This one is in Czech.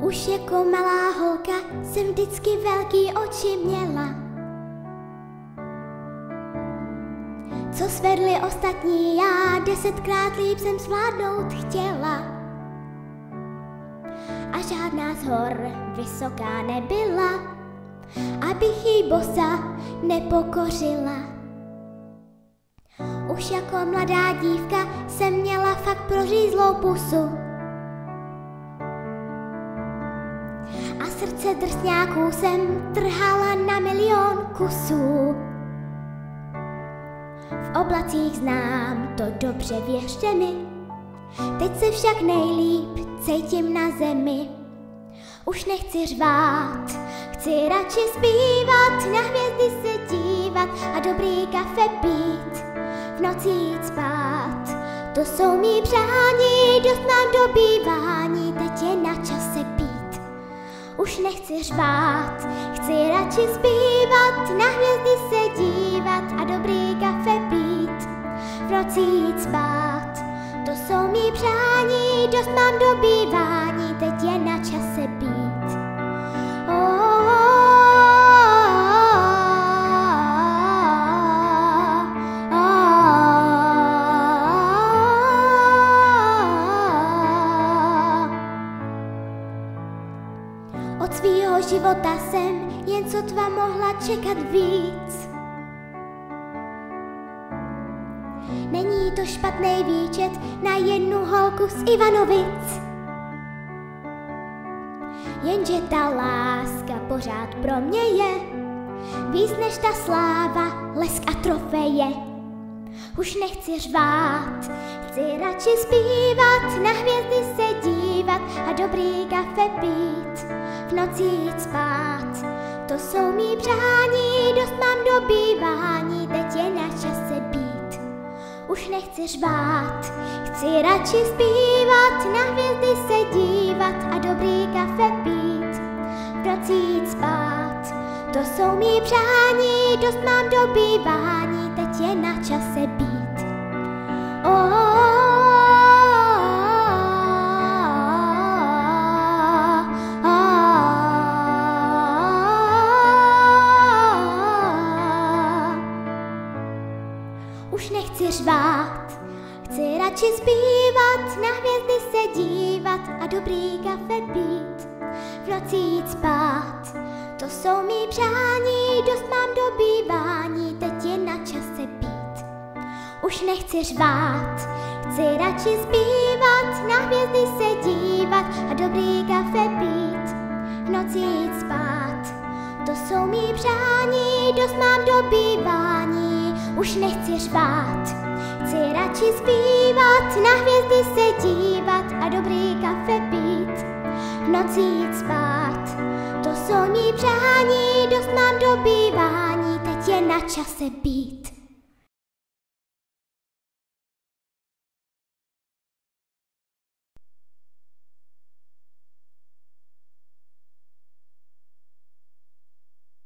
Už jako malá holka jsem vždycky velký oči měla. Co svedli ostatní, já desetkrát líp jsem zvládnout chtěla. A žádná z hor vysoká nebyla, abych jí bosa nepokořila. Už jako mladá dívka jsem měla fakt prořízlou pusu. A srdce drsňáků jsem trhala na milion kusů. V oblacích znám to dobře, věřte mi, teď se však nejlíp cítím na zemi. Už nechci řvát, chci radši zpívat, na hvězdy se dívat a dobrý kafe pít, v noci jít spát. To jsou mý přání, dost mám nechci řvát, chci radši zpívat, na hvězdy se dívat a dobrý kafe pít, v noci jít spát. To jsou mý přání, dost mám dobývání, teď je svýho života jsem jen sotva mohla čekat víc. Není to špatný výčet na jednu holku z Ivanovic. Jenže ta láska pořád pro mě je víc než ta sláva, lesk a trofeje. Už nechci řvát, chci radši zpívat, na hvězdy se dívat a dobrý kafe pít, v noci jít spát. To jsou mý přání, dost mám dobývání, teď je na čase být. Už nechci řvát, chci radši zpívat, na hvězdy se dívat a dobrý kafe pít, v noci jít spát. To jsou mý přání, dost mám dobývání, teď je na čase být. Nechci řvát, chci radši zpívat, na hvězdy se dívat a dobrý kafe pít, v noci jít spát. To jsou mý přání, dost mám dobývání, teď je na čase pít. Už nechci řvát, chci radši zpívat, na hvězdy se dívat a dobrý kafe pít, v noci jít spát. To jsou mý přání, dost mám dobývání, už nechci řvát. Chci radši zpívat, na hvězdy se dívat a dobrý kafe pít, v noci jít spát. To jsou mý přání, dost mám dobývání, teď je na čase být.